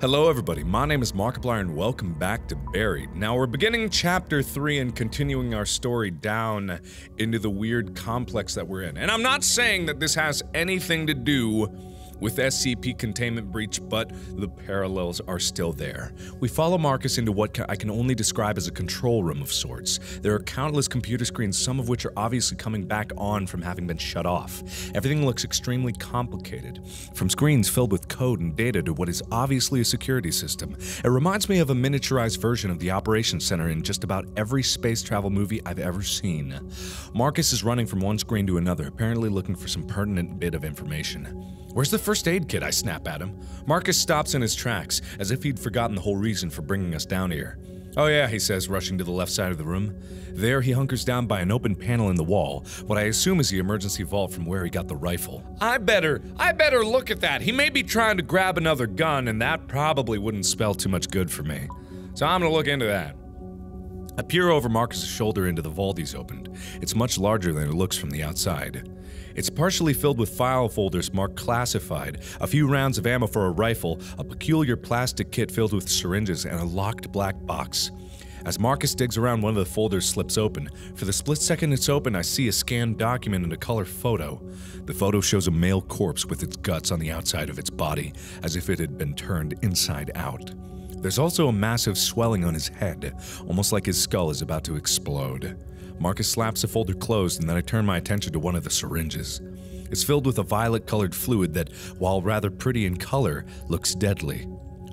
Hello, everybody. My name is Markiplier, and welcome back to Buried. Now, we're beginning Chapter 3 and continuing our story down into the weird complex that we're in. And I'm not saying that this has anything to do with SCP containment breach, but the parallels are still there. We follow Marcus into what I can only describe as a control room of sorts. There are countless computer screens, some of which are obviously coming back on from having been shut off. Everything looks extremely complicated, from screens filled with code and data to what is obviously a security system. It reminds me of a miniaturized version of the Operations Center in just about every space travel movie I've ever seen. Marcus is running from one screen to another, apparently looking for some pertinent bit of information. Where's the first aid kit? I snap at him. Marcus stops in his tracks, as if he'd forgotten the whole reason for bringing us down here. Oh yeah, he says, rushing to the left side of the room. There, he hunkers down by an open panel in the wall, what I assume is the emergency vault from where he got the rifle. I better, I better look at that. He may be trying to grab another gun, and that probably wouldn't spell too much good for me. So I'm gonna look into that. I peer over Marcus's shoulder into the vault he's opened. It's much larger than it looks from the outside. It's partially filled with file folders marked classified, a few rounds of ammo for a rifle, a peculiar plastic kit filled with syringes, and a locked black box. As Marcus digs around, one of the folders slips open. For the split second it's open, I see a scanned document and a color photo. The photo shows a male corpse with its guts on the outside of its body, as if it had been turned inside out. There's also a massive swelling on his head, almost like his skull is about to explode. Marcus slaps the folder closed, and then I turn my attention to one of the syringes. It's filled with a violet colored fluid that, while rather pretty in color, looks deadly.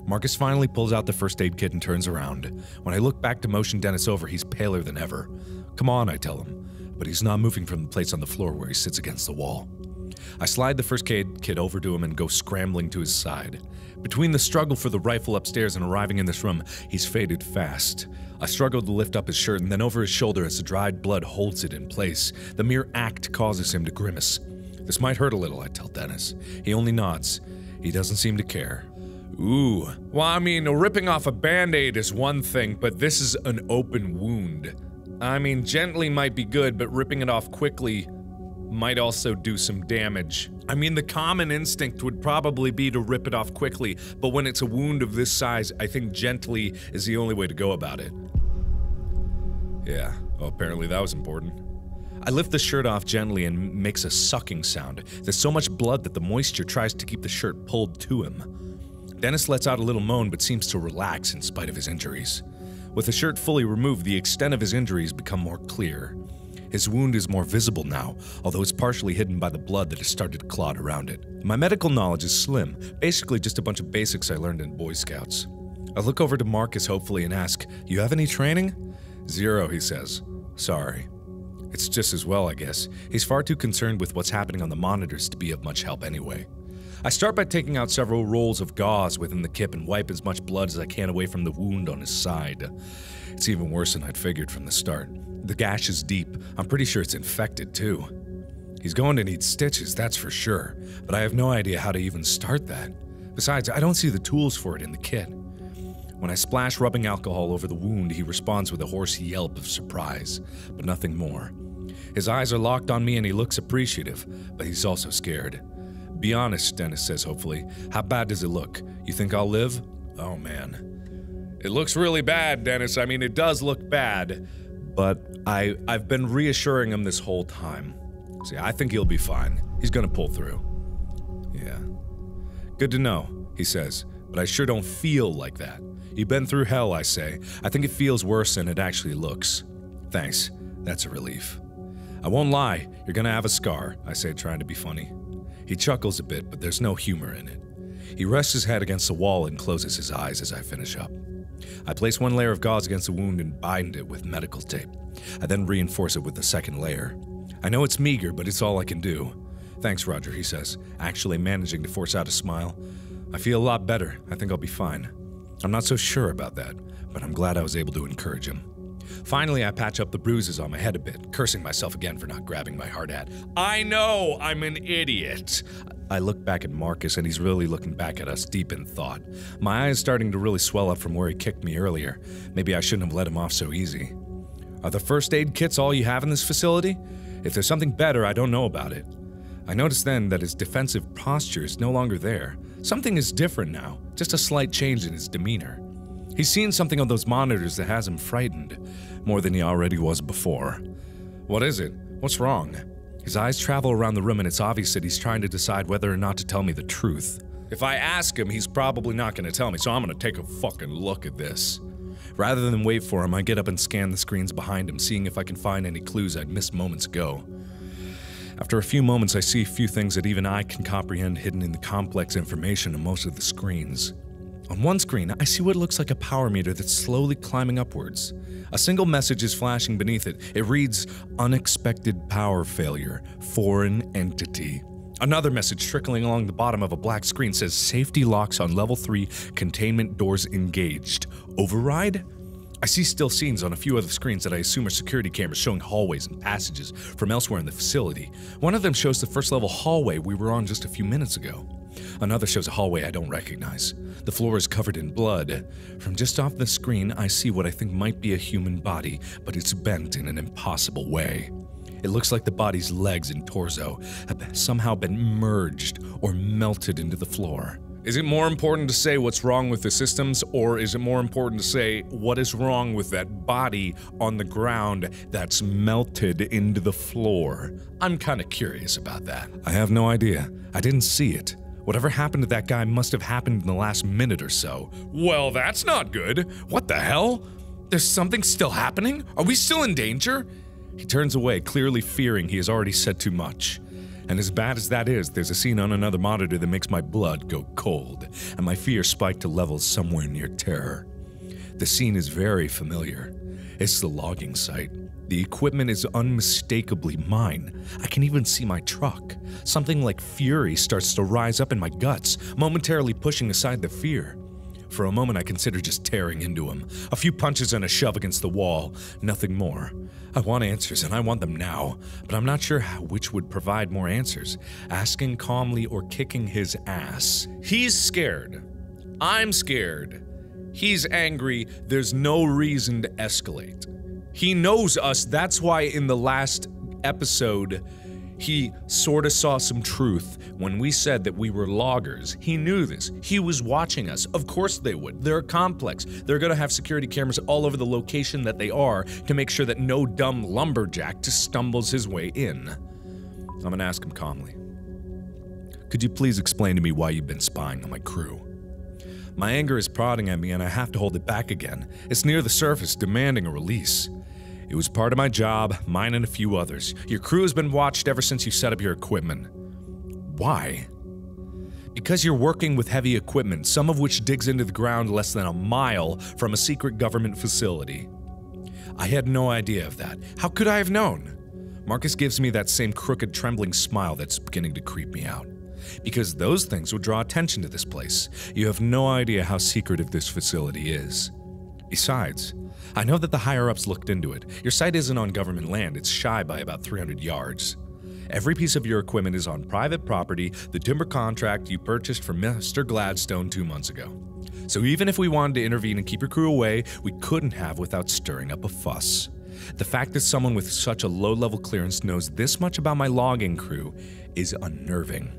Marcus finally pulls out the first aid kit and turns around. When I look back to motion Dennis over, he's paler than ever. Come on, I tell him, but he's not moving from the place on the floor where he sits against the wall. I slide the first aid kit over to him and go scrambling to his side. Between the struggle for the rifle upstairs and arriving in this room, he's faded fast. I struggle to lift up his shirt and then over his shoulder as the dried blood holds it in place. The mere act causes him to grimace. This might hurt a little, I tell Dennis. He only nods. He doesn't seem to care. Ooh. Well, I mean, ripping off a band aid is one thing, but this is an open wound. I mean, gently might be good, but ripping it off quickly might also do some damage. I mean, the common instinct would probably be to rip it off quickly, but when it's a wound of this size, I think gently is the only way to go about it. Yeah, well, apparently that was important. I lift the shirt off gently and makes a sucking sound. There's so much blood that the moisture tries to keep the shirt pulled to him. Dennis lets out a little moan but seems to relax in spite of his injuries. With the shirt fully removed, the extent of his injuries become more clear. His wound is more visible now, although it's partially hidden by the blood that has started to clot around it. My medical knowledge is slim, basically just a bunch of basics I learned in Boy Scouts. I look over to Marcus hopefully and ask, You have any training? Zero, he says. Sorry. It's just as well, I guess. He's far too concerned with what's happening on the monitors to be of much help anyway. I start by taking out several rolls of gauze within the kip and wipe as much blood as I can away from the wound on his side. It's even worse than I'd figured from the start. The gash is deep. I'm pretty sure it's infected, too. He's going to need stitches, that's for sure, but I have no idea how to even start that. Besides, I don't see the tools for it in the kit. When I splash rubbing alcohol over the wound, he responds with a hoarse yelp of surprise, but nothing more. His eyes are locked on me and he looks appreciative, but he's also scared. Be honest, Dennis says hopefully. How bad does it look? You think I'll live? Oh man. It looks really bad, Dennis. I mean, it does look bad, but I, I've been reassuring him this whole time. See, I think he'll be fine. He's gonna pull through. Yeah. Good to know, he says, but I sure don't feel like that. You've been through hell, I say. I think it feels worse than it actually looks. Thanks. That's a relief. I won't lie, you're gonna have a scar, I say, trying to be funny. He chuckles a bit, but there's no humor in it. He rests his head against the wall and closes his eyes as I finish up. I place one layer of gauze against the wound and bind it with medical tape. I then reinforce it with the second layer. I know it's meager, but it's all I can do. Thanks, Roger, he says, actually managing to force out a smile. I feel a lot better. I think I'll be fine. I'm not so sure about that, but I'm glad I was able to encourage him. Finally, I patch up the bruises on my head a bit, cursing myself again for not grabbing my hard hat. I know I'm an idiot. I look back at Marcus and he's really looking back at us deep in thought. My eyes starting to really swell up from where he kicked me earlier. Maybe I shouldn't have let him off so easy. Are the first aid kits all you have in this facility? If there's something better, I don't know about it. I notice then that his defensive posture is no longer there. Something is different now, just a slight change in his demeanor. He's seen something on those monitors that has him frightened, more than he already was before. What is it? What's wrong? His eyes travel around the room and it's obvious that he's trying to decide whether or not to tell me the truth. If I ask him, he's probably not going to tell me, so I'm going to take a fucking look at this. Rather than wait for him, I get up and scan the screens behind him, seeing if I can find any clues I'd missed moments ago. After a few moments, I see a few things that even I can comprehend hidden in the complex information on most of the screens. On one screen, I see what looks like a power meter that's slowly climbing upwards. A single message is flashing beneath it. It reads, Unexpected power failure, foreign entity. Another message trickling along the bottom of a black screen says, Safety locks on level 3, containment doors engaged. Override? I see still scenes on a few other screens that I assume are security cameras showing hallways and passages from elsewhere in the facility. One of them shows the first level hallway we were on just a few minutes ago. Another shows a hallway I don't recognize. The floor is covered in blood. From just off the screen, I see what I think might be a human body, but it's bent in an impossible way. It looks like the body's legs and torso have somehow been merged or melted into the floor. Is it more important to say what's wrong with the systems, or is it more important to say what is wrong with that body on the ground that's melted into the floor? I'm kind of curious about that. I have no idea. I didn't see it. Whatever happened to that guy must have happened in the last minute or so. Well, that's not good. What the hell? There's something still happening? Are we still in danger? He turns away, clearly fearing he has already said too much. And as bad as that is, there's a scene on another monitor that makes my blood go cold, and my fear spike to levels somewhere near terror. The scene is very familiar. It's the logging site. The equipment is unmistakably mine. I can even see my truck. Something like fury starts to rise up in my guts, momentarily pushing aside the fear. For a moment, I consider just tearing into him. A few punches and a shove against the wall, nothing more. I want answers, and I want them now, but I'm not sure which would provide more answers asking calmly or kicking his ass. He's scared. I'm scared. He's angry. There's no reason to escalate. He knows us. That's why in the last episode, he sort of saw some truth when we said that we were loggers. He knew this. He was watching us. Of course they would. They're complex. They're going to have security cameras all over the location that they are to make sure that no dumb lumberjack just stumbles his way in. I'm going to ask him calmly. Could you please explain to me why you've been spying on my crew? My anger is prodding at me and I have to hold it back again. It's near the surface, demanding a release. It was part of my job, mine and a few others. Your crew has been watched ever since you set up your equipment. Why? Because you're working with heavy equipment, some of which digs into the ground less than a mile from a secret government facility. I had no idea of that. How could I have known? Marcus gives me that same crooked, trembling smile that's beginning to creep me out. Because those things would draw attention to this place. You have no idea how secretive this facility is. Besides, I know that the higher ups looked into it. Your site isn't on government land, it's shy by about 300 yards. Every piece of your equipment is on private property, the timber contract you purchased from Mr. Gladstone two months ago. So even if we wanted to intervene and keep your crew away, we couldn't have without stirring up a fuss. The fact that someone with such a low level clearance knows this much about my logging crew is unnerving.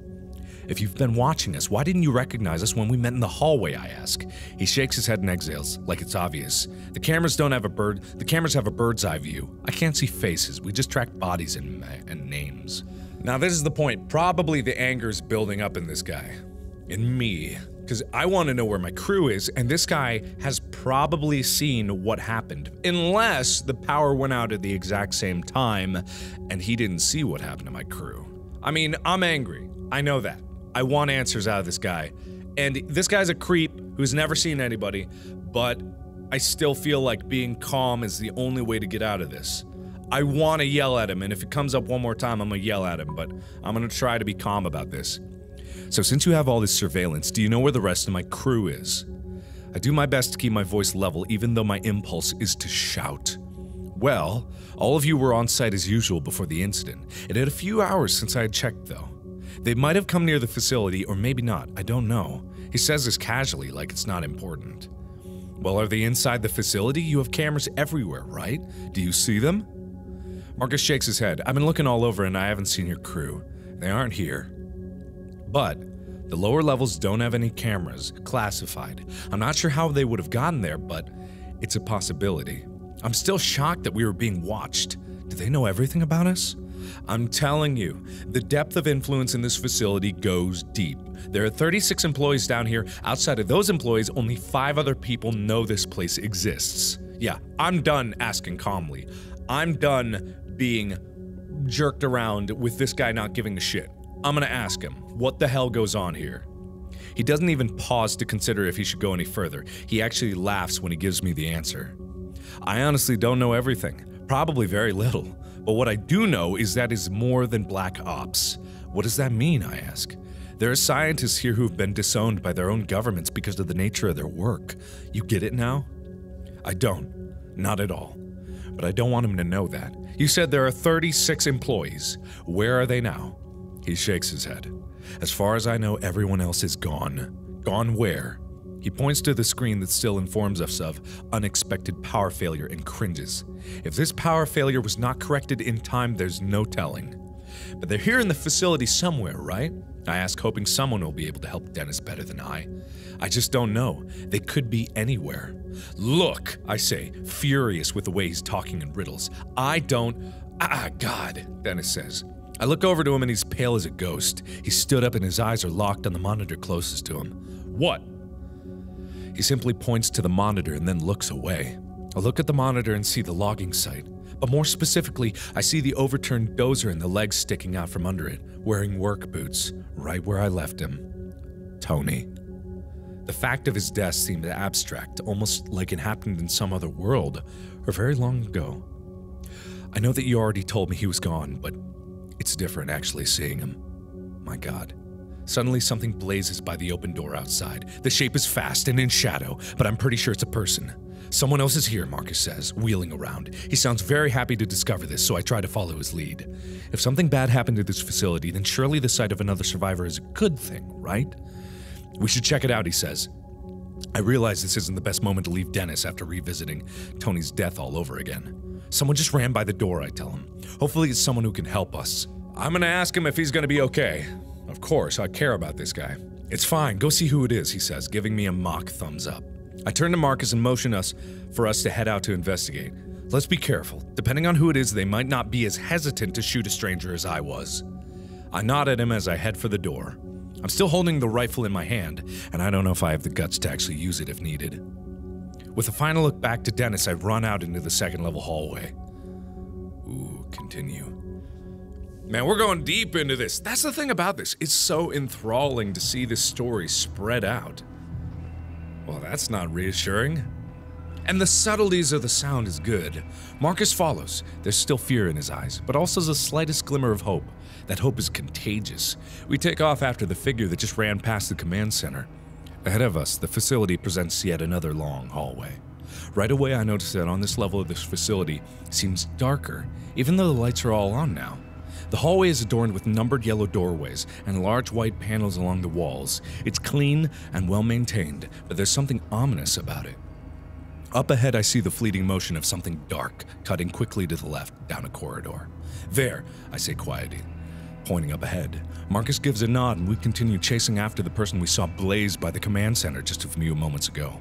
If you've been watching us, why didn't you recognize us when we met in the hallway? I ask. He shakes his head and exhales, like it's obvious. The cameras don't have a bird. The cameras have a bird's eye view. I can't see faces. We just track bodies and, and names. Now this is the point. Probably the anger's building up in this guy, in me, because I want to know where my crew is, and this guy has probably seen what happened, unless the power went out at the exact same time, and he didn't see what happened to my crew. I mean, I'm angry. I know that. I want answers out of this guy. And this guy's a creep who's never seen anybody, but I still feel like being calm is the only way to get out of this. I want to yell at him, and if it comes up one more time, I'm gonna yell at him, but I'm gonna try to be calm about this. So, since you have all this surveillance, do you know where the rest of my crew is? I do my best to keep my voice level, even though my impulse is to shout. Well, all of you were on site as usual before the incident. It had a few hours since I had checked, though. They might have come near the facility, or maybe not, I don't know. He says this casually, like it's not important. Well, are they inside the facility? You have cameras everywhere, right? Do you see them? Marcus shakes his head. I've been looking all over and I haven't seen your crew. They aren't here. But The lower levels don't have any cameras, classified. I'm not sure how they would have gotten there, but it's a possibility. I'm still shocked that we were being watched. Do they know everything about us? I'm telling you, the depth of influence in this facility goes deep. There are 36 employees down here. Outside of those employees, only five other people know this place exists. Yeah, I'm done asking calmly. I'm done being jerked around with this guy not giving a shit. I'm gonna ask him, what the hell goes on here? He doesn't even pause to consider if he should go any further. He actually laughs when he gives me the answer. I honestly don't know everything, probably very little. But what I do know is that is more than black ops. What does that mean, I ask? There are scientists here who've been disowned by their own governments because of the nature of their work. You get it now? I don't. Not at all. But I don't want him to know that. You said there are 36 employees. Where are they now? He shakes his head. As far as I know, everyone else is gone. Gone where? He points to the screen that still informs us of unexpected power failure and cringes. If this power failure was not corrected in time, there's no telling. But they're here in the facility somewhere, right? I ask, hoping someone will be able to help Dennis better than I. I just don't know. They could be anywhere. Look, I say, furious with the way he's talking in riddles. I don't. Ah, God, Dennis says. I look over to him and he's pale as a ghost. He stood up and his eyes are locked on the monitor closest to him. What? He simply points to the monitor and then looks away. I look at the monitor and see the logging site, but more specifically, I see the overturned dozer and the legs sticking out from under it, wearing work boots, right where I left him. Tony. The fact of his death seemed abstract, almost like it happened in some other world, or very long ago. I know that you already told me he was gone, but it's different actually seeing him. My god. Suddenly, something blazes by the open door outside. The shape is fast and in shadow, but I'm pretty sure it's a person. Someone else is here, Marcus says, wheeling around. He sounds very happy to discover this, so I try to follow his lead. If something bad happened to this facility, then surely the sight of another survivor is a good thing, right? We should check it out, he says. I realize this isn't the best moment to leave Dennis after revisiting Tony's death all over again. Someone just ran by the door, I tell him. Hopefully, it's someone who can help us. I'm gonna ask him if he's gonna be okay. Of course, I care about this guy. It's fine, go see who it is, he says, giving me a mock thumbs up. I turn to Marcus and motion us for us to head out to investigate. Let's be careful. Depending on who it is, they might not be as hesitant to shoot a stranger as I was. I nod at him as I head for the door. I'm still holding the rifle in my hand, and I don't know if I have the guts to actually use it if needed. With a final look back to Dennis, I run out into the second level hallway. Ooh, continue. Man, we're going deep into this. That's the thing about this. It's so enthralling to see this story spread out. Well, that's not reassuring. And the subtleties of the sound is good. Marcus follows. There's still fear in his eyes, but also the slightest glimmer of hope. That hope is contagious. We take off after the figure that just ran past the command center. Ahead of us, the facility presents yet another long hallway. Right away, I notice that on this level of this facility seems darker, even though the lights are all on now. The hallway is adorned with numbered yellow doorways and large white panels along the walls. It's clean and well maintained, but there's something ominous about it. Up ahead, I see the fleeting motion of something dark cutting quickly to the left down a corridor. There, I say quietly, pointing up ahead. Marcus gives a nod and we continue chasing after the person we saw blaze by the command center just a few moments ago.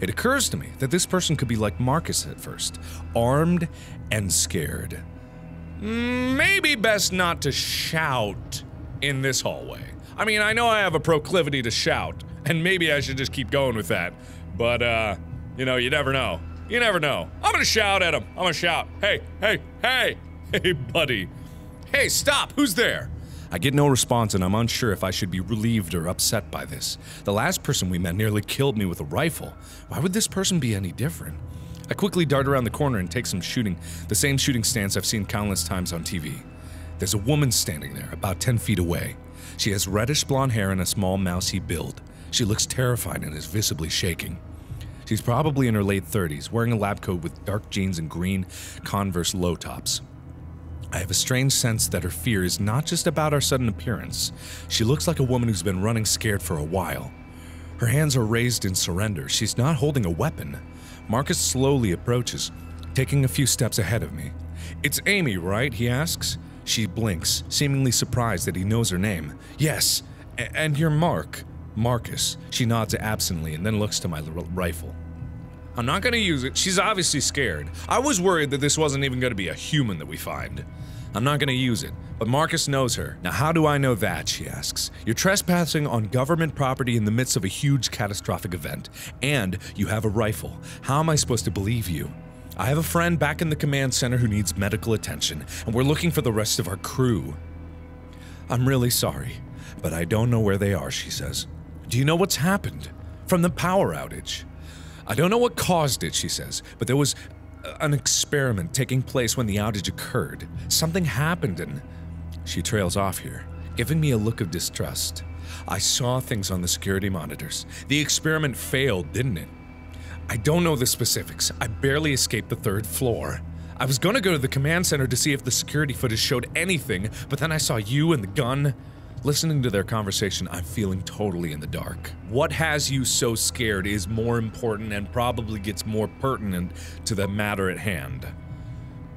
It occurs to me that this person could be like Marcus at first, armed and scared. Hmm. Maybe best not to shout in this hallway. I mean, I know I have a proclivity to shout, and maybe I should just keep going with that. But, uh, you know, you never know. You never know. I'm gonna shout at him. I'm gonna shout, hey, hey, hey, hey, buddy. Hey, stop, who's there? I get no response, and I'm unsure if I should be relieved or upset by this. The last person we met nearly killed me with a rifle. Why would this person be any different? I quickly dart around the corner and take some shooting, the same shooting stance I've seen countless times on TV. There's a woman standing there, about 10 feet away. She has reddish blonde hair and a small, mousy build. She looks terrified and is visibly shaking. She's probably in her late 30s, wearing a lab coat with dark jeans and green Converse low tops. I have a strange sense that her fear is not just about our sudden appearance. She looks like a woman who's been running scared for a while. Her hands are raised in surrender. She's not holding a weapon. Marcus slowly approaches, taking a few steps ahead of me. It's Amy, right? he asks. She blinks, seemingly surprised that he knows her name. Yes, A- and you're Mark. Marcus. She nods absently and then looks to my rifle. I'm not gonna use it. She's obviously scared. I was worried that this wasn't even gonna be a human that we find. I'm not gonna use it, but Marcus knows her. Now, how do I know that? She asks. You're trespassing on government property in the midst of a huge catastrophic event, and you have a rifle. How am I supposed to believe you? I have a friend back in the command center who needs medical attention, and we're looking for the rest of our crew. I'm really sorry, but I don't know where they are, she says. Do you know what's happened? From the power outage. I don't know what caused it, she says, but there was an experiment taking place when the outage occurred. Something happened and. She trails off here, giving me a look of distrust. I saw things on the security monitors. The experiment failed, didn't it? I don't know the specifics. I barely escaped the third floor. I was gonna go to the command center to see if the security footage showed anything, but then I saw you and the gun. Listening to their conversation, I'm feeling totally in the dark. What has you so scared is more important and probably gets more pertinent to the matter at hand.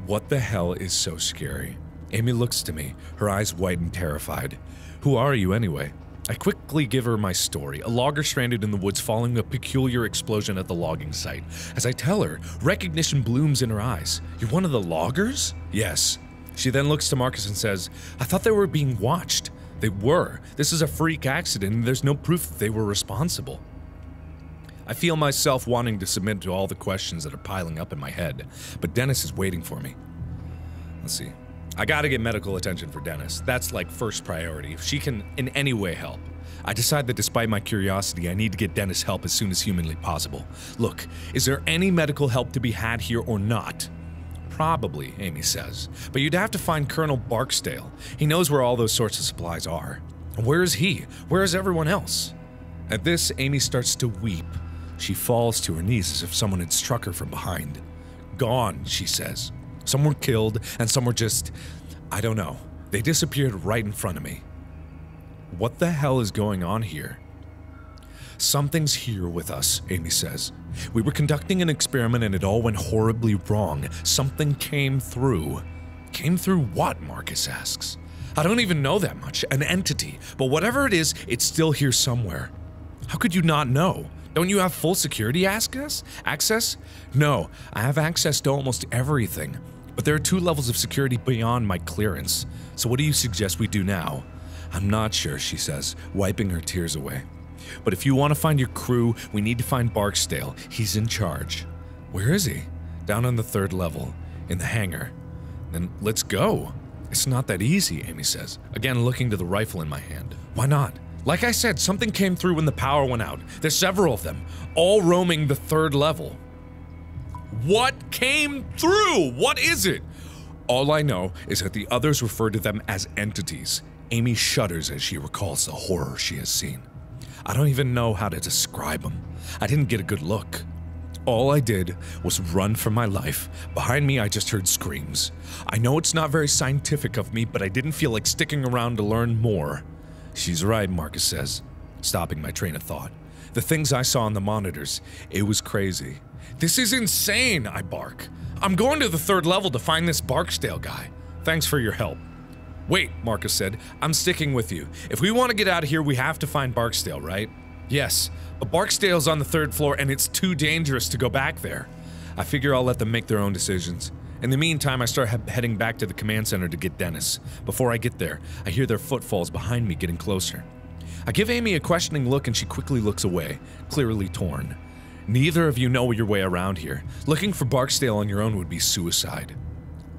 What the hell is so scary? Amy looks to me, her eyes white and terrified. Who are you anyway? I quickly give her my story, a logger stranded in the woods following a peculiar explosion at the logging site. As I tell her, recognition blooms in her eyes. You're one of the loggers? Yes. She then looks to Marcus and says, I thought they were being watched. They were. This is a freak accident and there's no proof that they were responsible. I feel myself wanting to submit to all the questions that are piling up in my head, but Dennis is waiting for me. Let's see. I gotta get medical attention for Dennis. That's like first priority. If she can in any way help. I decide that despite my curiosity, I need to get Dennis help as soon as humanly possible. Look, is there any medical help to be had here or not? Probably, Amy says. But you'd have to find Colonel Barksdale. He knows where all those sorts of supplies are. Where is he? Where is everyone else? At this, Amy starts to weep. She falls to her knees as if someone had struck her from behind. Gone, she says. Some were killed, and some were just. I don't know. They disappeared right in front of me. What the hell is going on here? Something's here with us, Amy says. We were conducting an experiment and it all went horribly wrong. Something came through. Came through what? Marcus asks. I don't even know that much. An entity. But whatever it is, it's still here somewhere. How could you not know? Don't you have full security access? Access? No, I have access to almost everything. But there are two levels of security beyond my clearance. So what do you suggest we do now? I'm not sure, she says, wiping her tears away. But if you want to find your crew, we need to find Barksdale. He's in charge. Where is he? Down on the third level, in the hangar. Then let's go. It's not that easy, Amy says, again looking to the rifle in my hand. Why not? Like I said, something came through when the power went out. There's several of them, all roaming the third level. What came through? What is it? All I know is that the others refer to them as entities. Amy shudders as she recalls the horror she has seen. I don't even know how to describe them. I didn't get a good look. All I did was run for my life. Behind me, I just heard screams. I know it's not very scientific of me, but I didn't feel like sticking around to learn more. She's right, Marcus says, stopping my train of thought. The things I saw on the monitors, it was crazy. This is insane, I bark. I'm going to the third level to find this Barksdale guy. Thanks for your help. Wait, Marcus said. I'm sticking with you. If we want to get out of here, we have to find Barksdale, right? Yes, but Barksdale's on the third floor and it's too dangerous to go back there. I figure I'll let them make their own decisions. In the meantime, I start he heading back to the command center to get Dennis. Before I get there, I hear their footfalls behind me getting closer. I give Amy a questioning look and she quickly looks away, clearly torn. Neither of you know your way around here. Looking for Barksdale on your own would be suicide.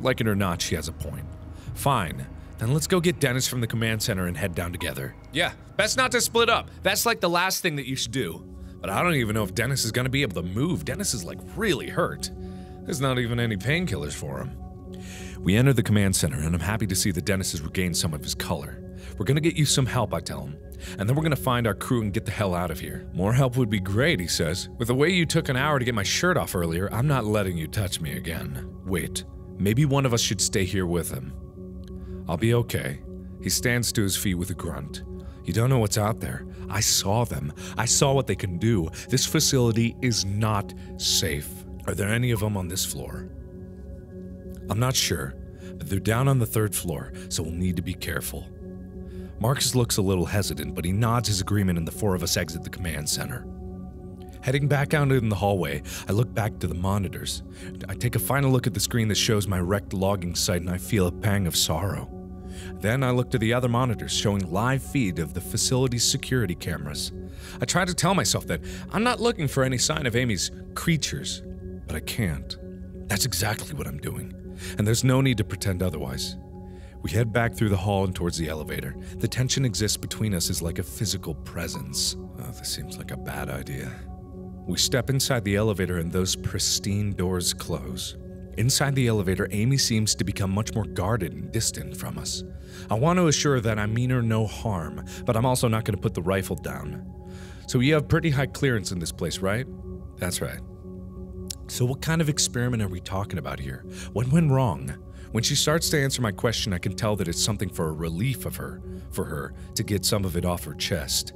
Like it or not, she has a point. Fine, then let's go get Dennis from the command center and head down together. Yeah, best not to split up. That's like the last thing that you should do. But I don't even know if Dennis is gonna be able to move. Dennis is like really hurt. There's not even any painkillers for him. We enter the command center, and I'm happy to see that Dennis has regained some of his color. We're gonna get you some help, I tell him. And then we're gonna find our crew and get the hell out of here. More help would be great, he says. With the way you took an hour to get my shirt off earlier, I'm not letting you touch me again. Wait, maybe one of us should stay here with him. I'll be okay. He stands to his feet with a grunt. You don't know what's out there. I saw them. I saw what they can do. This facility is not safe. Are there any of them on this floor? I'm not sure, but they're down on the third floor, so we'll need to be careful. Marcus looks a little hesitant, but he nods his agreement and the four of us exit the command center. Heading back out in the hallway, I look back to the monitors. I take a final look at the screen that shows my wrecked logging site and I feel a pang of sorrow. Then I look to the other monitors showing live feed of the facility's security cameras. I try to tell myself that I'm not looking for any sign of Amy's creatures, but I can't. That's exactly what I'm doing, and there's no need to pretend otherwise. We head back through the hall and towards the elevator. The tension exists between us is like a physical presence. Oh, this seems like a bad idea. We step inside the elevator and those pristine doors close. Inside the elevator, Amy seems to become much more guarded and distant from us. I want to assure that I mean her no harm, but I'm also not going to put the rifle down. So you have pretty high clearance in this place, right? That's right. So what kind of experiment are we talking about here? What went wrong? When she starts to answer my question, I can tell that it's something for a relief of her, for her, to get some of it off her chest.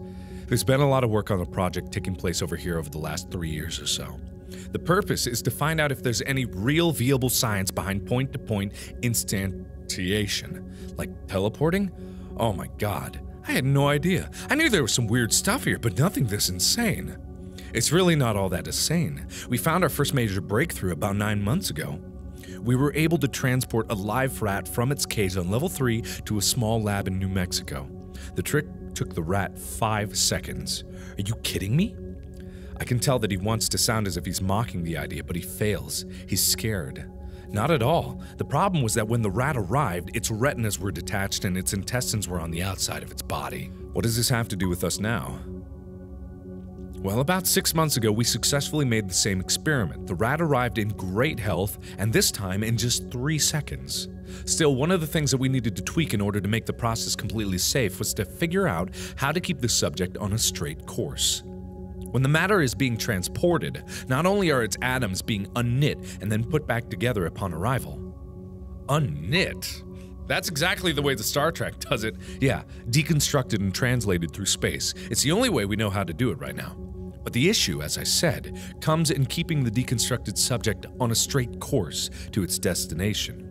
There's been a lot of work on the project taking place over here over the last three years or so. The purpose is to find out if there's any real viable science behind point to point instantiation. Like teleporting? Oh my god, I had no idea. I knew there was some weird stuff here, but nothing this insane. It's really not all that insane. We found our first major breakthrough about nine months ago. We were able to transport a live rat from its cage on level 3 to a small lab in New Mexico. The trick took the rat five seconds. Are you kidding me? I can tell that he wants to sound as if he's mocking the idea, but he fails. He's scared. Not at all. The problem was that when the rat arrived, its retinas were detached and its intestines were on the outside of its body. What does this have to do with us now? Well, about six months ago, we successfully made the same experiment. The rat arrived in great health, and this time in just three seconds. Still, one of the things that we needed to tweak in order to make the process completely safe was to figure out how to keep the subject on a straight course. When the matter is being transported, not only are its atoms being unknit and then put back together upon arrival. Unknit? That's exactly the way the Star Trek does it. Yeah, deconstructed and translated through space. It's the only way we know how to do it right now. But the issue, as I said, comes in keeping the deconstructed subject on a straight course to its destination.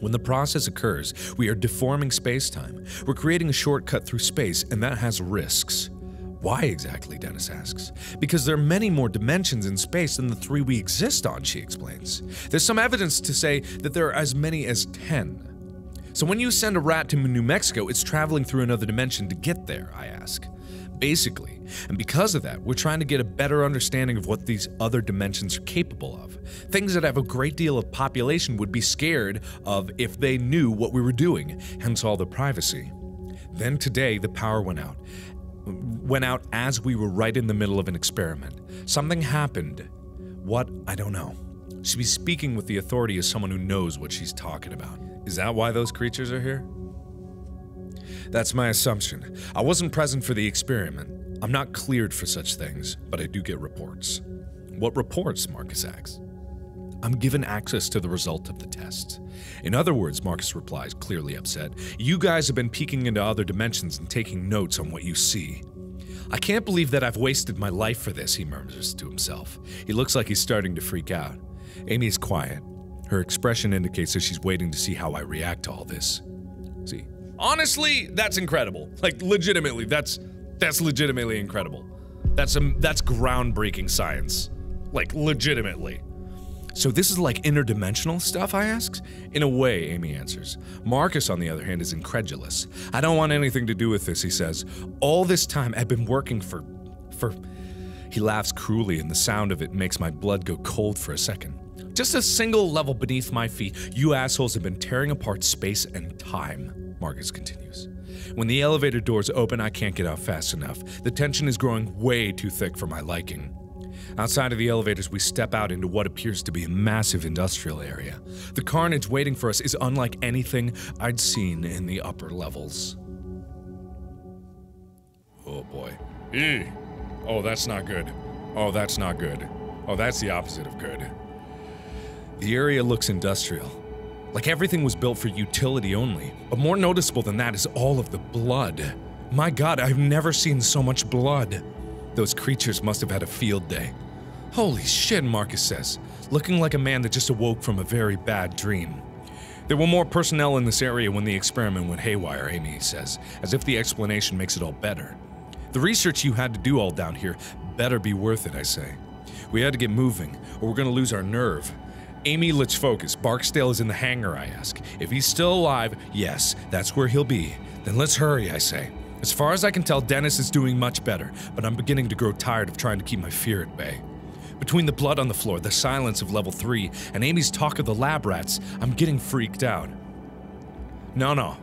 When the process occurs, we are deforming space-time. We're creating a shortcut through space, and that has risks. Why exactly, Dennis asks. Because there are many more dimensions in space than the three we exist on, she explains. There's some evidence to say that there are as many as 10. So when you send a rat to New Mexico, it's traveling through another dimension to get there, I ask. Basically, and because of that, we're trying to get a better understanding of what these other dimensions are capable of. Things that have a great deal of population would be scared of if they knew what we were doing, hence all the privacy. Then today, the power went out. Went out as we were right in the middle of an experiment. Something happened. What? I don't know. She's speaking with the authority as someone who knows what she's talking about. Is that why those creatures are here? That's my assumption. I wasn't present for the experiment. I'm not cleared for such things, but I do get reports. What reports? Marcus asks. I'm given access to the result of the test. In other words, Marcus replies, clearly upset, you guys have been peeking into other dimensions and taking notes on what you see. I can't believe that I've wasted my life for this, he murmurs to himself. He looks like he's starting to freak out. Amy is quiet. Her expression indicates that she's waiting to see how I react to all this. See, honestly, that's incredible. Like, legitimately, that's that's legitimately incredible. That's some that's groundbreaking science. Like, legitimately. So this is like interdimensional stuff, I ask? In a way, Amy answers. Marcus, on the other hand, is incredulous. I don't want anything to do with this, he says. All this time I've been working for... for... He laughs cruelly and the sound of it makes my blood go cold for a second. Just a single level beneath my feet, you assholes have been tearing apart space and time, Marcus continues. When the elevator doors open, I can't get out fast enough. The tension is growing way too thick for my liking. Outside of the elevators, we step out into what appears to be a massive industrial area. The carnage waiting for us is unlike anything I'd seen in the upper levels. Oh boy. E. Oh, that's not good. Oh, that's not good. Oh, that's the opposite of good. The area looks industrial. Like everything was built for utility only. But more noticeable than that is all of the blood. My god, I've never seen so much blood. Those creatures must have had a field day. Holy shit, Marcus says, looking like a man that just awoke from a very bad dream. There were more personnel in this area when the experiment went haywire, Amy says, as if the explanation makes it all better. The research you had to do all down here better be worth it, I say. We had to get moving, or we're gonna lose our nerve. Amy, let's focus. Barksdale is in the hangar, I ask. If he's still alive, yes, that's where he'll be. Then let's hurry, I say. As far as I can tell, Dennis is doing much better, but I'm beginning to grow tired of trying to keep my fear at bay. Between the blood on the floor, the silence of level 3, and Amy's talk of the lab rats, I'm getting freaked out. No, no.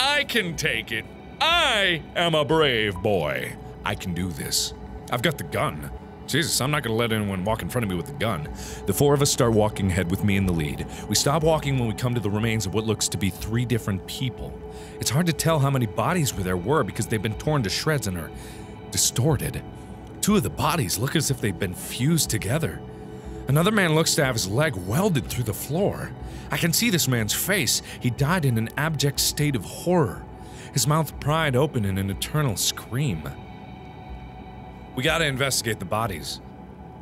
I can take it. I am a brave boy. I can do this. I've got the gun. Jesus, I'm not gonna let anyone walk in front of me with a gun. The four of us start walking ahead with me in the lead. We stop walking when we come to the remains of what looks to be three different people. It's hard to tell how many bodies there were because they've been torn to shreds and are distorted. Two of the bodies look as if they've been fused together. Another man looks to have his leg welded through the floor. I can see this man's face. He died in an abject state of horror, his mouth pried open in an eternal scream. We gotta investigate the bodies.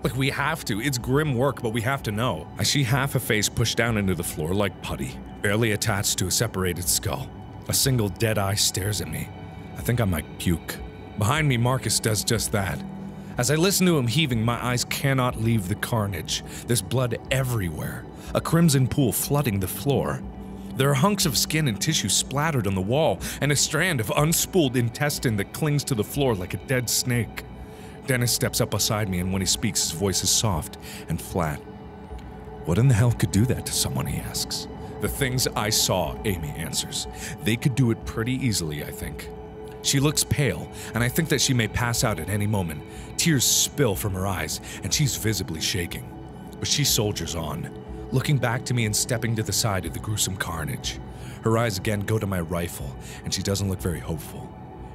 Like, we have to. It's grim work, but we have to know. I see half a face pushed down into the floor like putty, barely attached to a separated skull. A single dead eye stares at me. I think I might puke. Behind me, Marcus does just that. As I listen to him heaving, my eyes cannot leave the carnage. There's blood everywhere, a crimson pool flooding the floor. There are hunks of skin and tissue splattered on the wall, and a strand of unspooled intestine that clings to the floor like a dead snake. Dennis steps up beside me, and when he speaks, his voice is soft and flat. What in the hell could do that to someone, he asks. The things I saw, Amy answers. They could do it pretty easily, I think. She looks pale, and I think that she may pass out at any moment. Tears spill from her eyes, and she's visibly shaking. But she soldiers on, looking back to me and stepping to the side of the gruesome carnage. Her eyes again go to my rifle, and she doesn't look very hopeful.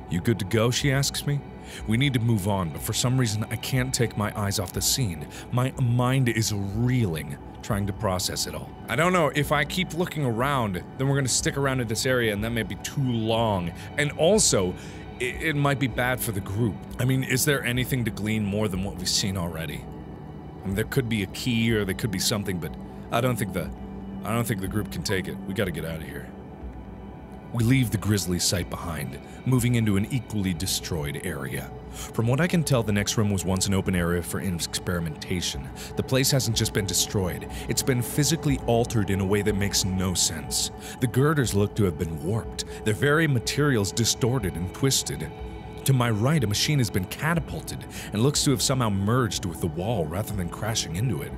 You good to go? She asks me. We need to move on, but for some reason I can't take my eyes off the scene. My mind is reeling, trying to process it all. I don't know, if I keep looking around, then we're gonna stick around in this area and that may be too long. And also, it, it might be bad for the group. I mean, is there anything to glean more than what we've seen already? I mean, there could be a key or there could be something, but I don't think the I don't think the group can take it. We gotta get out of here. We leave the grisly site behind, moving into an equally destroyed area. From what I can tell, the next room was once an open area for experimentation. The place hasn't just been destroyed, it's been physically altered in a way that makes no sense. The girders look to have been warped, their very materials distorted and twisted. To my right, a machine has been catapulted and looks to have somehow merged with the wall rather than crashing into it.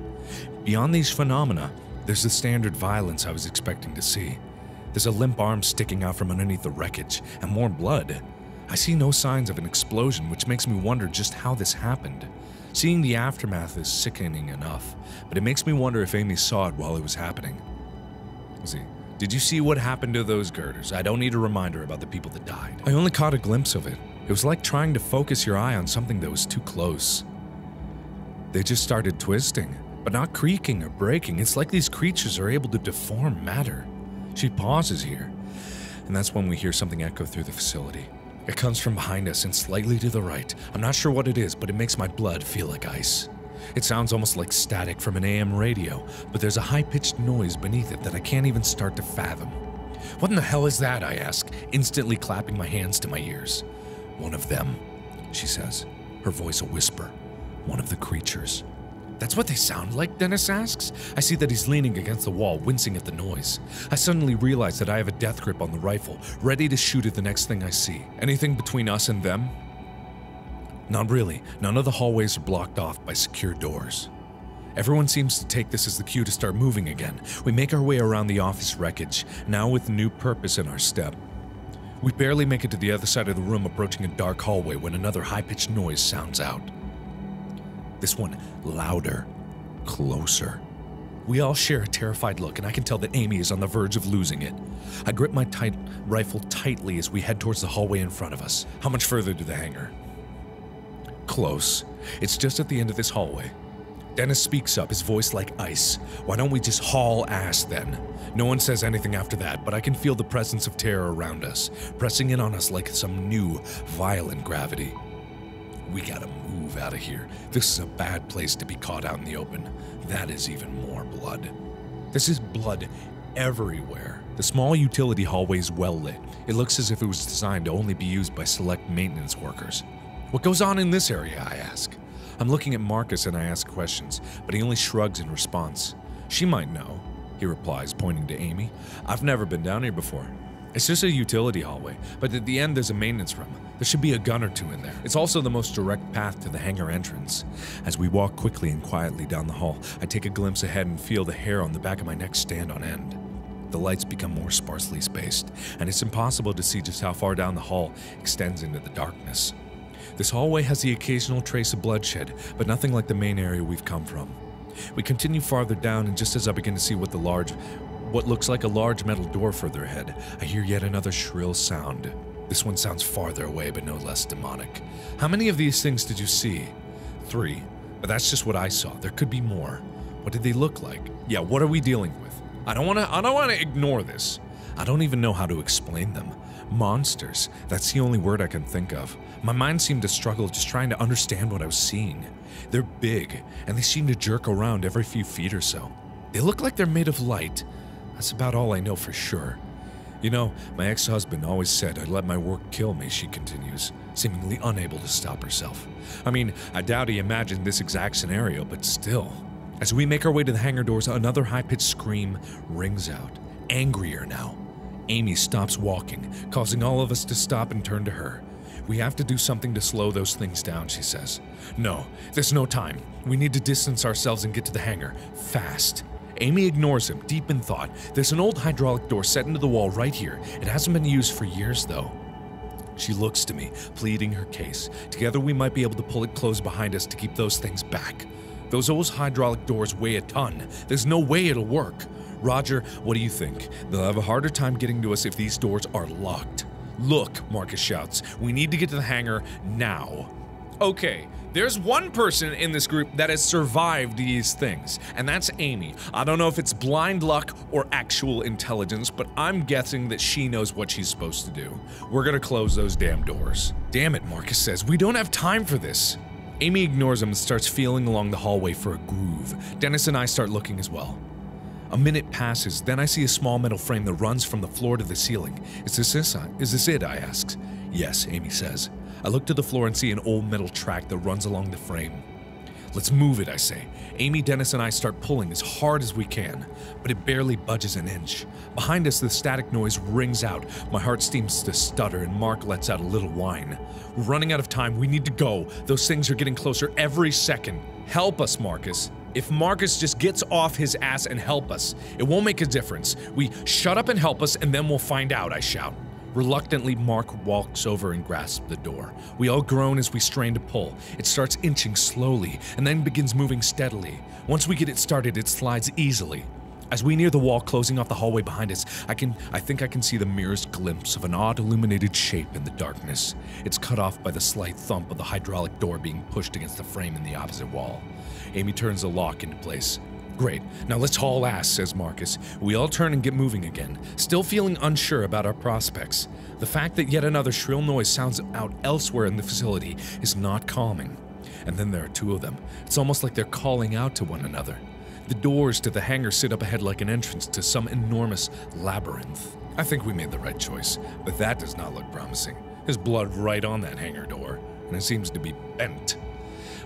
Beyond these phenomena, there's the standard violence I was expecting to see. There's a limp arm sticking out from underneath the wreckage, and more blood. I see no signs of an explosion, which makes me wonder just how this happened. Seeing the aftermath is sickening enough, but it makes me wonder if Amy saw it while it was happening. See. Did you see what happened to those girders? I don't need a reminder about the people that died. I only caught a glimpse of it. It was like trying to focus your eye on something that was too close. They just started twisting, but not creaking or breaking. It's like these creatures are able to deform matter. She pauses here, and that's when we hear something echo through the facility. It comes from behind us and slightly to the right. I'm not sure what it is, but it makes my blood feel like ice. It sounds almost like static from an AM radio, but there's a high pitched noise beneath it that I can't even start to fathom. What in the hell is that? I ask, instantly clapping my hands to my ears. One of them, she says, her voice a whisper. One of the creatures. That's what they sound like, Dennis asks. I see that he's leaning against the wall, wincing at the noise. I suddenly realize that I have a death grip on the rifle, ready to shoot at the next thing I see. Anything between us and them? Not really. None of the hallways are blocked off by secure doors. Everyone seems to take this as the cue to start moving again. We make our way around the office wreckage, now with new purpose in our step. We barely make it to the other side of the room, approaching a dark hallway when another high pitched noise sounds out. This one louder, closer. We all share a terrified look, and I can tell that Amy is on the verge of losing it. I grip my tight rifle tightly as we head towards the hallway in front of us. How much further to the hangar? Close. It's just at the end of this hallway. Dennis speaks up, his voice like ice. Why don't we just haul ass then? No one says anything after that, but I can feel the presence of terror around us, pressing in on us like some new, violent gravity. We gotta move out of here. This is a bad place to be caught out in the open. That is even more blood. This is blood everywhere. The small utility hallway is well lit. It looks as if it was designed to only be used by select maintenance workers. What goes on in this area, I ask. I'm looking at Marcus and I ask questions, but he only shrugs in response. She might know, he replies, pointing to Amy. I've never been down here before. It's just a utility hallway, but at the end there's a maintenance room. There should be a gun or two in there. It's also the most direct path to the hangar entrance. As we walk quickly and quietly down the hall, I take a glimpse ahead and feel the hair on the back of my neck stand on end. The lights become more sparsely spaced, and it's impossible to see just how far down the hall extends into the darkness. This hallway has the occasional trace of bloodshed, but nothing like the main area we've come from. We continue farther down, and just as I begin to see what the large what looks like a large metal door further ahead, I hear yet another shrill sound. This one sounds farther away, but no less demonic. How many of these things did you see? Three. But that's just what I saw. There could be more. What did they look like? Yeah, what are we dealing with? I don't want to I don't want to ignore this. I don't even know how to explain them. Monsters. That's the only word I can think of. My mind seemed to struggle just trying to understand what I was seeing. They're big, and they seem to jerk around every few feet or so. They look like they're made of light, that's about all I know for sure. You know, my ex husband always said I'd let my work kill me, she continues, seemingly unable to stop herself. I mean, I doubt he imagined this exact scenario, but still. As we make our way to the hangar doors, another high pitched scream rings out, angrier now. Amy stops walking, causing all of us to stop and turn to her. We have to do something to slow those things down, she says. No, there's no time. We need to distance ourselves and get to the hangar. Fast. Amy ignores him, deep in thought. There's an old hydraulic door set into the wall right here. It hasn't been used for years, though. She looks to me, pleading her case. Together, we might be able to pull it closed behind us to keep those things back. Those old hydraulic doors weigh a ton. There's no way it'll work. Roger, what do you think? They'll have a harder time getting to us if these doors are locked. Look, Marcus shouts, we need to get to the hangar now. Okay, there's one person in this group that has survived these things, and that's Amy. I don't know if it's blind luck or actual intelligence, but I'm guessing that she knows what she's supposed to do. We're gonna close those damn doors. Damn it, Marcus says. We don't have time for this. Amy ignores him and starts feeling along the hallway for a groove. Dennis and I start looking as well. A minute passes, then I see a small metal frame that runs from the floor to the ceiling. Is this it? Is this it? I ask. Yes, Amy says. I look to the floor and see an old metal track that runs along the frame. Let's move it, I say. Amy, Dennis, and I start pulling as hard as we can, but it barely budges an inch. Behind us, the static noise rings out. My heart seems to stutter, and Mark lets out a little whine. We're running out of time. We need to go. Those things are getting closer every second. Help us, Marcus. If Marcus just gets off his ass and help us, it won't make a difference. We shut up and help us, and then we'll find out, I shout. Reluctantly, Mark walks over and grasps the door. We all groan as we strain to pull. It starts inching slowly and then begins moving steadily. Once we get it started, it slides easily. As we near the wall closing off the hallway behind us, I can I think I can see the merest glimpse of an odd illuminated shape in the darkness. It's cut off by the slight thump of the hydraulic door being pushed against the frame in the opposite wall. Amy turns the lock into place. Great. Now let's haul ass, says Marcus. We all turn and get moving again, still feeling unsure about our prospects. The fact that yet another shrill noise sounds out elsewhere in the facility is not calming. And then there are two of them. It's almost like they're calling out to one another. The doors to the hangar sit up ahead like an entrance to some enormous labyrinth. I think we made the right choice, but that does not look promising. There's blood right on that hangar door, and it seems to be bent.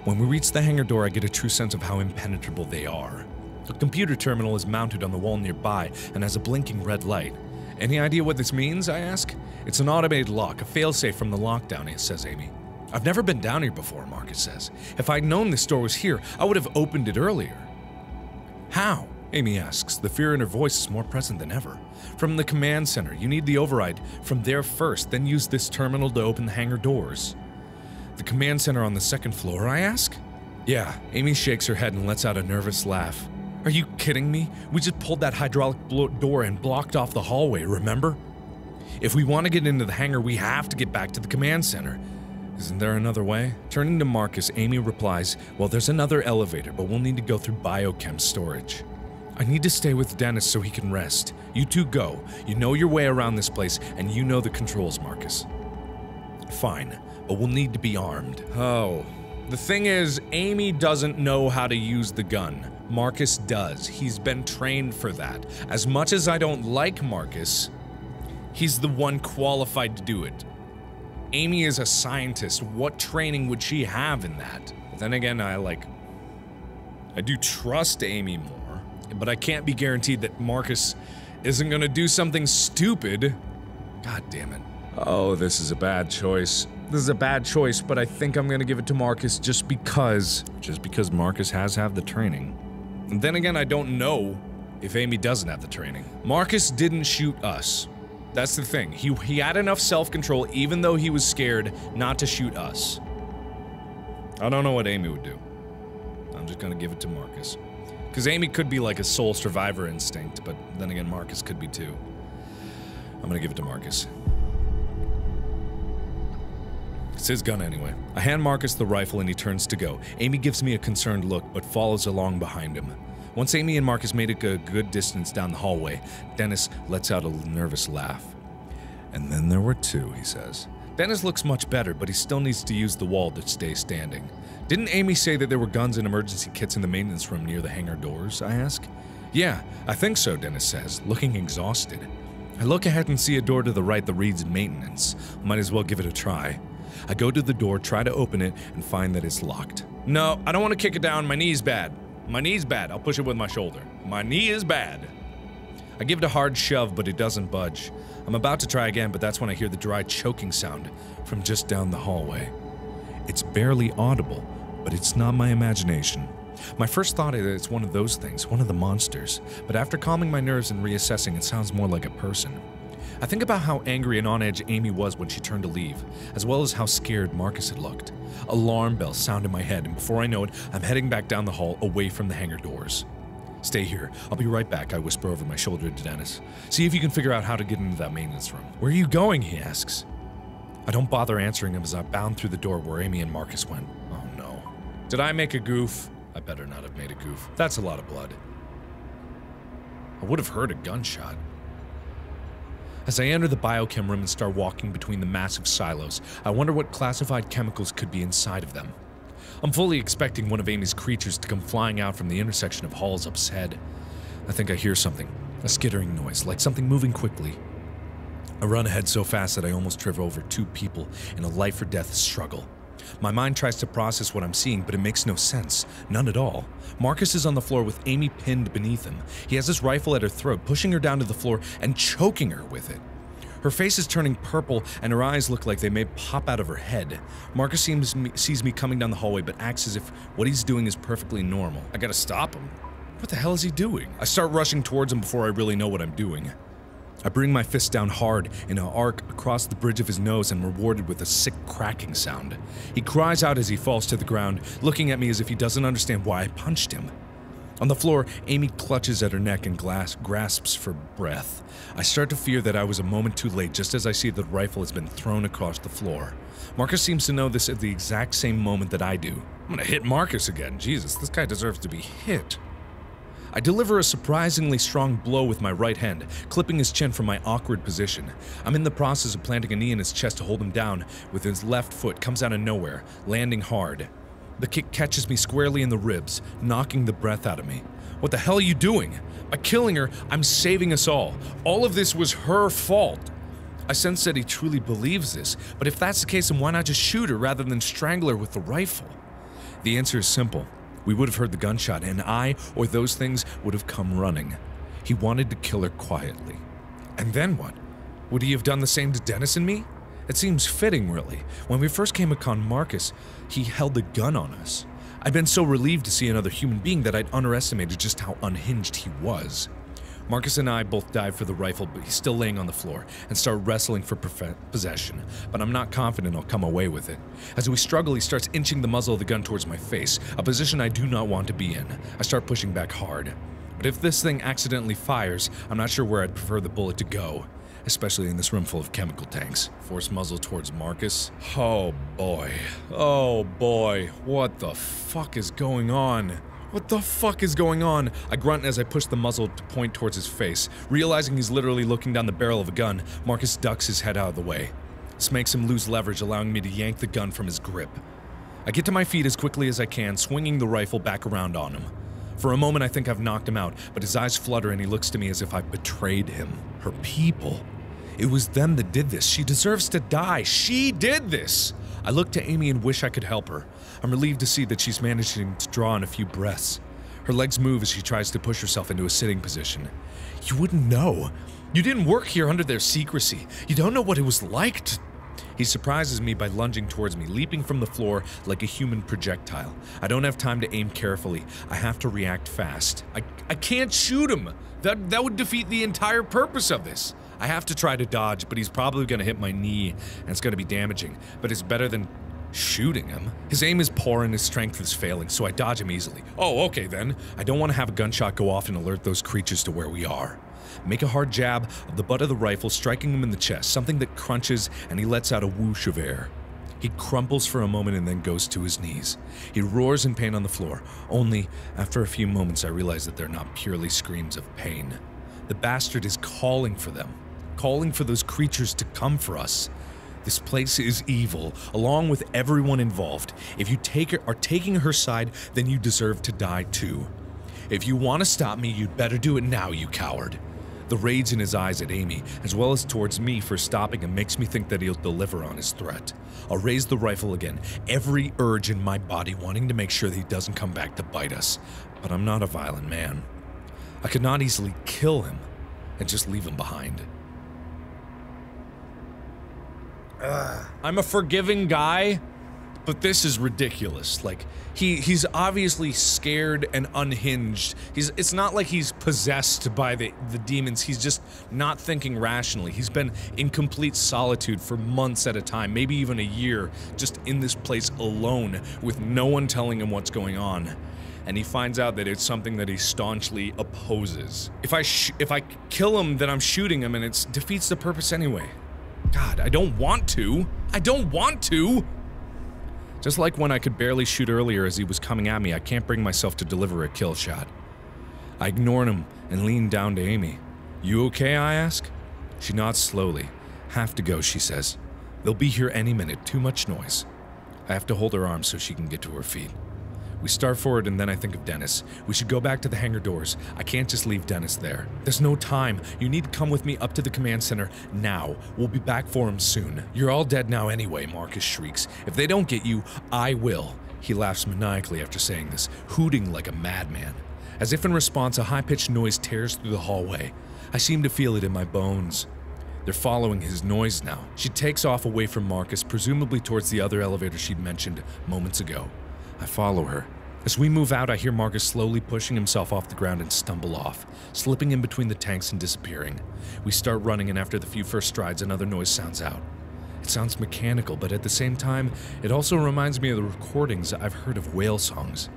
When we reach the hangar door, I get a true sense of how impenetrable they are. A computer terminal is mounted on the wall nearby and has a blinking red light. Any idea what this means? I ask. It's an automated lock, a failsafe from the lockdown, says Amy. I've never been down here before, Marcus says. If I'd known this door was here, I would have opened it earlier. How? Amy asks. The fear in her voice is more present than ever. From the command center, you need the override from there first, then use this terminal to open the hangar doors. The command center on the second floor, I ask? Yeah, Amy shakes her head and lets out a nervous laugh. Are you kidding me? We just pulled that hydraulic door and blocked off the hallway, remember? If we want to get into the hangar, we have to get back to the command center. Isn't there another way? Turning to Marcus, Amy replies, Well, there's another elevator, but we'll need to go through biochem storage. I need to stay with Dennis so he can rest. You two go. You know your way around this place, and you know the controls, Marcus. Fine, but we'll need to be armed. Oh, The thing is, Amy doesn't know how to use the gun. Marcus does. He's been trained for that. As much as I don't like Marcus, he's the one qualified to do it. Amy is a scientist. What training would she have in that? But then again, I like. I do trust Amy more, but I can't be guaranteed that Marcus isn't gonna do something stupid. God damn it. Oh, this is a bad choice. This is a bad choice, but I think I'm gonna give it to Marcus just because. Just because Marcus has have the training. And then again, I don't know if Amy doesn't have the training. Marcus didn't shoot us. That's the thing. He, he had enough self-control, even though he was scared, not to shoot us. I don't know what Amy would do. I'm just gonna give it to Marcus. Because Amy could be like a sole survivor instinct, but then again, Marcus could be too. I'm gonna give it to Marcus. It's his gun anyway. I hand Marcus the rifle and he turns to go. Amy gives me a concerned look, but follows along behind him. Once Amy and Marcus made it a good distance down the hallway, Dennis lets out a nervous laugh. And then there were two, he says. Dennis looks much better, but he still needs to use the wall to stay standing. Didn't Amy say that there were guns and emergency kits in the maintenance room near the hangar doors? I ask. Yeah, I think so, Dennis says, looking exhausted. I look ahead and see a door to the right that reads maintenance. Might as well give it a try. I go to the door, try to open it, and find that it's locked. No, I don't want to kick it down. My knee's bad. My knee's bad. I'll push it with my shoulder. My knee is bad. I give it a hard shove, but it doesn't budge. I'm about to try again, but that's when I hear the dry choking sound from just down the hallway. It's barely audible, but it's not my imagination. My first thought is that it's one of those things, one of the monsters, but after calming my nerves and reassessing, it sounds more like a person. I think about how angry and on edge Amy was when she turned to leave, as well as how scared Marcus had looked. Alarm bells sound in my head, and before I know it, I'm heading back down the hall away from the hangar doors. Stay here. I'll be right back, I whisper over my shoulder to Dennis. See if you can figure out how to get into that maintenance room. Where are you going? he asks. I don't bother answering him as I bound through the door where Amy and Marcus went. Oh no. Did I make a goof? I better not have made a goof. That's a lot of blood. I would have heard a gunshot. As I enter the biochem room and start walking between the massive silos, I wonder what classified chemicals could be inside of them. I'm fully expecting one of Amy's creatures to come flying out from the intersection of halls up's I think I hear something, a skittering noise, like something moving quickly. I run ahead so fast that I almost trip over two people in a life or death struggle. My mind tries to process what I'm seeing, but it makes no sense. None at all. Marcus is on the floor with Amy pinned beneath him. He has his rifle at her throat, pushing her down to the floor and choking her with it. Her face is turning purple, and her eyes look like they may pop out of her head. Marcus seems me, sees me coming down the hallway, but acts as if what he's doing is perfectly normal. I gotta stop him. What the hell is he doing? I start rushing towards him before I really know what I'm doing. I bring my fist down hard in an arc across the bridge of his nose and rewarded with a sick cracking sound. He cries out as he falls to the ground, looking at me as if he doesn't understand why I punched him. On the floor, Amy clutches at her neck and glass grasps for breath. I start to fear that I was a moment too late just as I see the rifle has been thrown across the floor. Marcus seems to know this at the exact same moment that I do. I'm gonna hit Marcus again. Jesus, this guy deserves to be hit. I deliver a surprisingly strong blow with my right hand, clipping his chin from my awkward position. I'm in the process of planting a knee in his chest to hold him down, with his left foot comes out of nowhere, landing hard. The kick catches me squarely in the ribs, knocking the breath out of me. What the hell are you doing? By killing her, I'm saving us all. All of this was her fault. I sense that he truly believes this, but if that's the case, then why not just shoot her rather than strangle her with the rifle? The answer is simple. We would have heard the gunshot, and I, or those things, would have come running. He wanted to kill her quietly. And then what? Would he have done the same to Dennis and me? It seems fitting, really. When we first came upon Marcus, he held a gun on us. I'd been so relieved to see another human being that I'd underestimated just how unhinged he was. Marcus and I both dive for the rifle, but he's still laying on the floor, and start wrestling for possession, but I'm not confident I'll come away with it. As we struggle, he starts inching the muzzle of the gun towards my face, a position I do not want to be in. I start pushing back hard. But if this thing accidentally fires, I'm not sure where I'd prefer the bullet to go especially in this room full of chemical tanks. Force muzzle towards Marcus. Oh boy. Oh boy. What the fuck is going on? What the fuck is going on? I grunt as I push the muzzle to point towards his face. Realizing he's literally looking down the barrel of a gun, Marcus ducks his head out of the way. This makes him lose leverage, allowing me to yank the gun from his grip. I get to my feet as quickly as I can, swinging the rifle back around on him. For a moment, I think I've knocked him out, but his eyes flutter and he looks to me as if I've betrayed him. Her people. It was them that did this. She deserves to die. She did this. I look to Amy and wish I could help her. I'm relieved to see that she's managing to draw in a few breaths. Her legs move as she tries to push herself into a sitting position. You wouldn't know. You didn't work here under their secrecy. You don't know what it was like to. He surprises me by lunging towards me, leaping from the floor like a human projectile. I don't have time to aim carefully. I have to react fast. I, I can't shoot him. That, that would defeat the entire purpose of this. I have to try to dodge, but he's probably going to hit my knee, and it's going to be damaging. But it's better than shooting him. His aim is poor and his strength is failing, so I dodge him easily. Oh, okay then. I don't want to have a gunshot go off and alert those creatures to where we are. Make a hard jab of the butt of the rifle, striking him in the chest, something that crunches, and he lets out a whoosh of air. He crumples for a moment and then goes to his knees. He roars in pain on the floor. Only, after a few moments, I realize that they're not purely screams of pain. The bastard is calling for them, calling for those creatures to come for us. This place is evil, along with everyone involved. If you take her, are taking her side, then you deserve to die too. If you want to stop me, you'd better do it now, you coward. The rage in his eyes at Amy, as well as towards me for stopping him, makes me think that he'll deliver on his threat. I'll raise the rifle again, every urge in my body wanting to make sure that he doesn't come back to bite us. But I'm not a violent man. I could not easily kill him and just leave him behind. Ugh. I'm a forgiving guy, but this is ridiculous. Like he he's obviously scared and unhinged. He's it's not like he's possessed by the the demons. He's just not thinking rationally. He's been in complete solitude for months at a time, maybe even a year, just in this place alone with no one telling him what's going on. And he finds out that it's something that he staunchly opposes. If I if I kill him, then I'm shooting him, and it defeats the purpose anyway. God, I don't want to. I don't want to. Just like when I could barely shoot earlier as he was coming at me, I can't bring myself to deliver a kill shot. I ignore him and lean down to Amy. You okay, I ask? She nods slowly. Have to go, she says. They'll be here any minute, too much noise. I have to hold her arm so she can get to her feet. We start forward and then I think of Dennis. We should go back to the hangar doors. I can't just leave Dennis there. There's no time. You need to come with me up to the command center now. We'll be back for him soon. You're all dead now anyway, Marcus shrieks. If they don't get you, I will. He laughs maniacally after saying this, hooting like a madman. As if in response, a high pitched noise tears through the hallway. I seem to feel it in my bones. They're following his noise now. She takes off away from Marcus, presumably towards the other elevator she'd mentioned moments ago. I follow her. As we move out, I hear Marcus slowly pushing himself off the ground and stumble off, slipping in between the tanks and disappearing. We start running, and after the few first strides, another noise sounds out. It sounds mechanical, but at the same time, it also reminds me of the recordings I've heard of whale songs.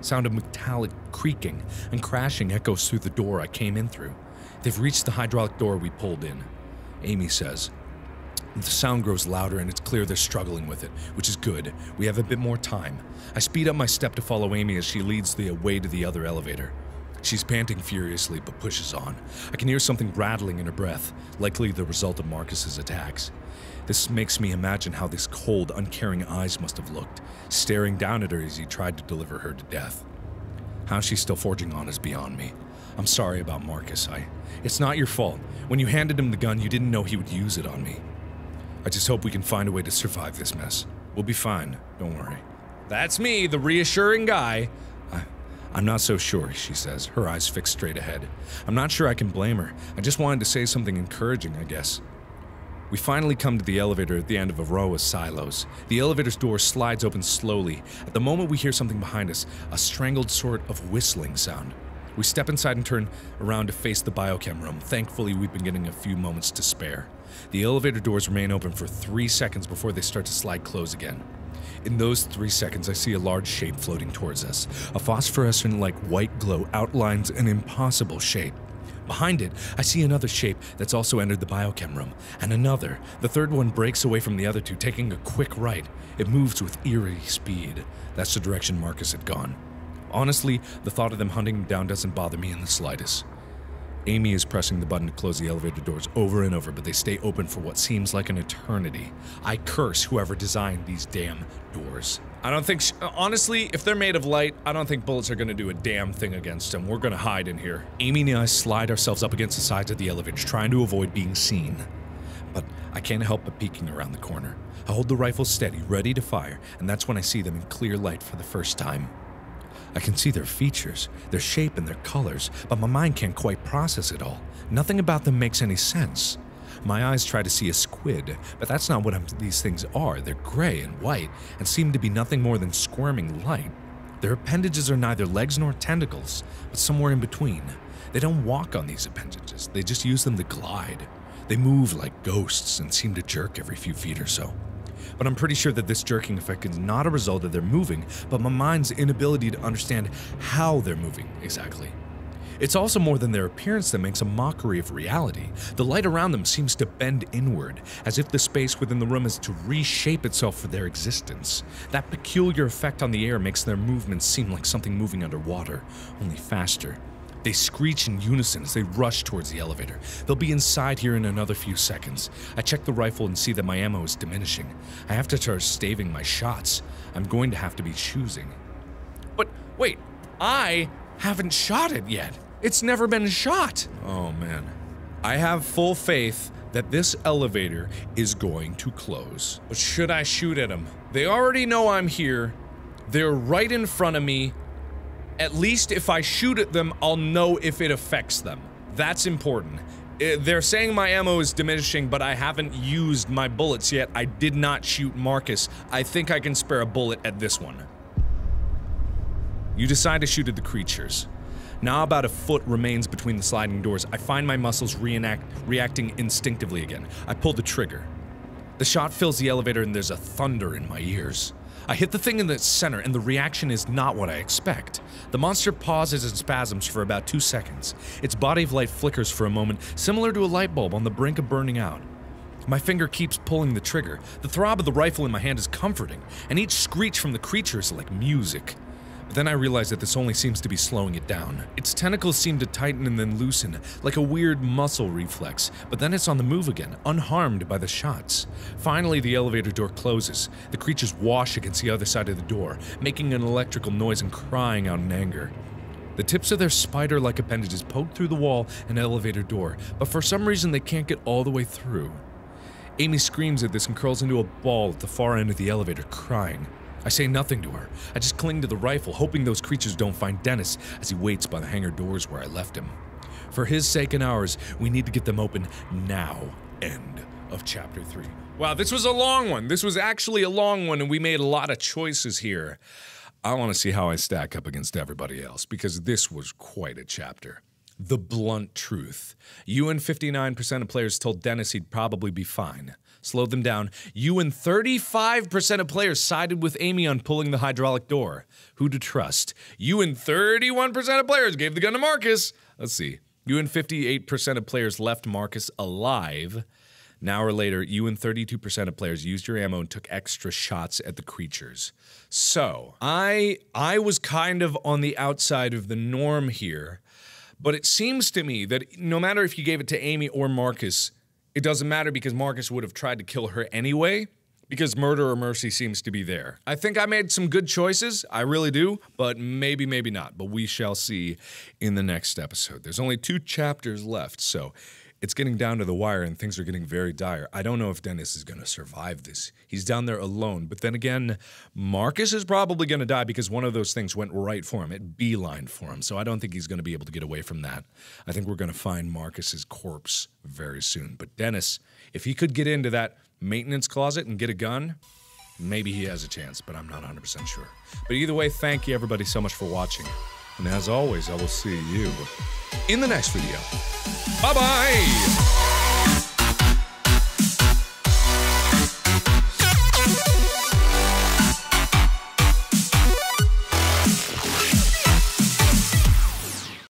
Sound of metallic creaking and crashing echoes through the door I came in through. They've reached the hydraulic door we pulled in. Amy says, the sound grows louder and it's clear they're struggling with it, which is good. We have a bit more time. I speed up my step to follow Amy as she leads the way to the other elevator. She's panting furiously but pushes on. I can hear something rattling in her breath, likely the result of Marcus's attacks. This makes me imagine how this cold, uncaring eyes must have looked, staring down at her as he tried to deliver her to death. How she's still forging on is beyond me. I'm sorry about Marcus. I. It's not your fault. When you handed him the gun, you didn't know he would use it on me. I just hope we can find a way to survive this mess. We'll be fine, don't worry. That's me, the reassuring guy. I, I'm not so sure, she says, her eyes fixed straight ahead. I'm not sure I can blame her. I just wanted to say something encouraging, I guess. We finally come to the elevator at the end of a row of silos. The elevator's door slides open slowly. At the moment we hear something behind us, a strangled sort of whistling sound. We step inside and turn around to face the biochem room. Thankfully, we've been getting a few moments to spare. The elevator doors remain open for three seconds before they start to slide close again. In those three seconds, I see a large shape floating towards us. A phosphorescent like white glow outlines an impossible shape. Behind it, I see another shape that's also entered the biochem room, and another. The third one breaks away from the other two, taking a quick right. It moves with eerie speed. That's the direction Marcus had gone. Honestly, the thought of them hunting him down doesn't bother me in the slightest. Amy is pressing the button to close the elevator doors over and over, but they stay open for what seems like an eternity. I curse whoever designed these damn doors. I don't think, honestly, if they're made of light, I don't think bullets are gonna do a damn thing against them. We're gonna hide in here. Amy and I slide ourselves up against the sides of the elevator, trying to avoid being seen. But I can't help but peeking around the corner. I hold the rifle steady, ready to fire, and that's when I see them in clear light for the first time. I can see their features, their shape, and their colors, but my mind can't quite process it all. Nothing about them makes any sense. My eyes try to see a squid, but that's not what I'm, these things are. They're gray and white and seem to be nothing more than squirming light. Their appendages are neither legs nor tentacles, but somewhere in between. They don't walk on these appendages, they just use them to glide. They move like ghosts and seem to jerk every few feet or so but I'm pretty sure that this jerking effect is not a result of their moving, but my mind's inability to understand how they're moving exactly. It's also more than their appearance that makes a mockery of reality. The light around them seems to bend inward, as if the space within the room is to reshape itself for their existence. That peculiar effect on the air makes their movements seem like something moving underwater, only faster. They screech in unison as they rush towards the elevator. They'll be inside here in another few seconds. I check the rifle and see that my ammo is diminishing. I have to start staving my shots. I'm going to have to be choosing. But wait, I haven't shot it yet. It's never been shot. Oh man. I have full faith that this elevator is going to close. But should I shoot at them? They already know I'm here. They're right in front of me. At least if I shoot at them, I'll know if it affects them. That's important. Uh, they're saying my ammo is diminishing, but I haven't used my bullets yet. I did not shoot Marcus. I think I can spare a bullet at this one. You decide to shoot at the creatures. Now about a foot remains between the sliding doors. I find my muscles reenact reacting instinctively again. I pull the trigger. The shot fills the elevator and there's a thunder in my ears. I hit the thing in the center, and the reaction is not what I expect. The monster pauses and spasms for about two seconds. Its body of light flickers for a moment, similar to a light bulb on the brink of burning out. My finger keeps pulling the trigger. The throb of the rifle in my hand is comforting, and each screech from the creature is like music. But then I realize that this only seems to be slowing it down. Its tentacles seem to tighten and then loosen, like a weird muscle reflex, but then it's on the move again, unharmed by the shots. Finally, the elevator door closes. The creatures wash against the other side of the door, making an electrical noise and crying out in anger. The tips of their spider like appendages poke through the wall and elevator door, but for some reason they can't get all the way through. Amy screams at this and curls into a ball at the far end of the elevator, crying. I say nothing to her. I just cling to the rifle, hoping those creatures don't find Dennis as he waits by the hangar doors where I left him. For his sake and ours, we need to get them open now. End of chapter 3. Wow, this was a long one. This was actually a long one, and we made a lot of choices here. I want to see how I stack up against everybody else because this was quite a chapter. The blunt truth. You and 59% of players told Dennis he'd probably be fine slowed them down. You and 35% of players sided with Amy on pulling the hydraulic door. Who to trust? You and 31% of players gave the gun to Marcus. Let's see. You and 58% of players left Marcus alive. An hour later, you and 32% of players used your ammo and took extra shots at the creatures. So, I I was kind of on the outside of the norm here, but it seems to me that no matter if you gave it to Amy or Marcus, it doesn't matter because Marcus would have tried to kill her anyway, because murder or mercy seems to be there. I think I made some good choices, I really do, but maybe, maybe not. But we shall see in the next episode. There's only two chapters left, so it's getting down to the wire and things are getting very dire. I don't know if Dennis is going to survive this. He's down there alone. But then again, Marcus is probably going to die because one of those things went right for him. It beelined for him. So I don't think he's going to be able to get away from that. I think we're going to find Marcus's corpse very soon. But Dennis, if he could get into that maintenance closet and get a gun, maybe he has a chance, but I'm not 100% sure. But either way, thank you everybody so much for watching. And as always, I will see you in the next video. Bye bye!